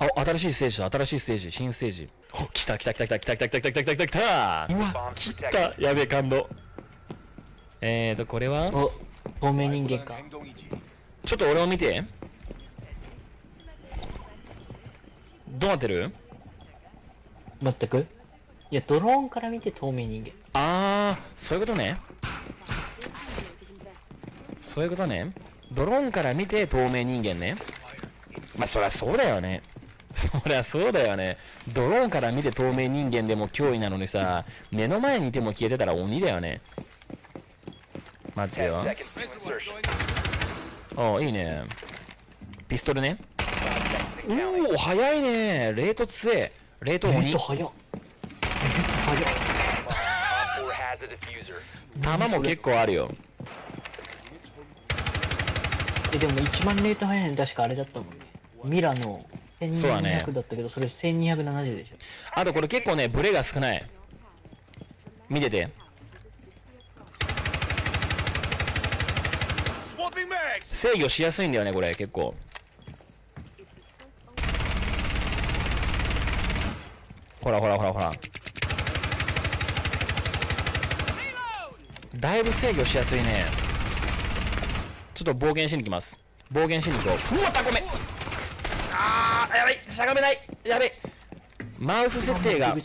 あ新しいステージだ。新しいステージ。新ステージ。お来た来た来た来た来た来た来た来た来た来た来た。うわ来た。やべえ感動えーとこれは？お透明人間か。ちょっと俺を見て。どうなってる？全く。いやドローンから見て透明人間。あーそういうことね。そういうことね。ドローンから見て透明人間ね。まあそりゃそうだよね そりゃそうだよね。ドローンから見て透明人間でも脅威なのにさ目の前にいても消えてたら鬼だよね。待ってよ。10 seconds to insertion. おいいね。ピストルね。10 seconds and counting. おお早いね。レート強えレート鬼。と早っ。えっと早っ。Op 4 has a diffuser. 弾も結構あるよ。えでも1万レート早いの確かあれだったもんね。ミラのそうだね。1200だったけどそれ1270でしょ。あとこれ結構ねブレが少ない。見てて!制御しやすいんだよねこれ結構。ほらほらほらほら。だいぶ制御しやすいね。ちょっと暴言しに行きます。暴言しに行こう。うわったごめ。んあーやばいしゃがめないやべいマウス設定が。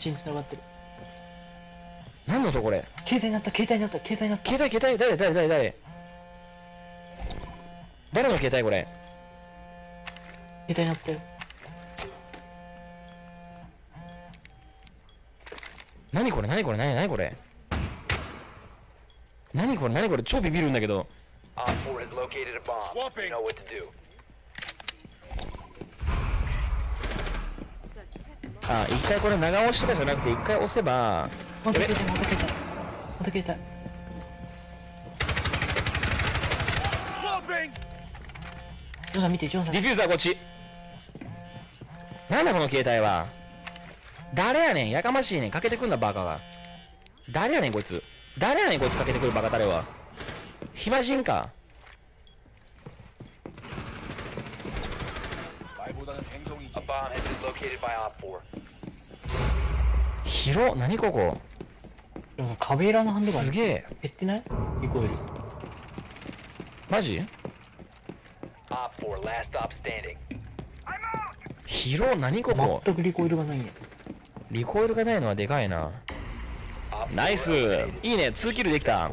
何の音これ？携帯になった携帯になった携帯になった。携帯携帯。誰誰誰誰？誰の携帯これ？携帯になったよ。何これ？何これ？何何これ？何これ？何これ？超ビビるんだけど。Op 4 has located a bomb. Swapping. You know what to do. あ一回これ長押しとかじゃなくて一回押せばまた携帯また携帯また携帯 Swapping! ジョンさん見てジョンさん。ディフューザーこっち。なんだこの携帯は。誰やねん。やかましいねん。かけてくんなバカが。誰やねんこいつ。誰やねんこいつかけてくるバカ誰は。暇人か 4. 広何ここ？ジョンさん壁裏のハンドガン。すげえ。減ってない？リコイルマジ？Op 4, last stop standing. 広何ここ？全くリコイルがないリコイルがないのはでかいな。Op 4ナイス.いいね2キルできた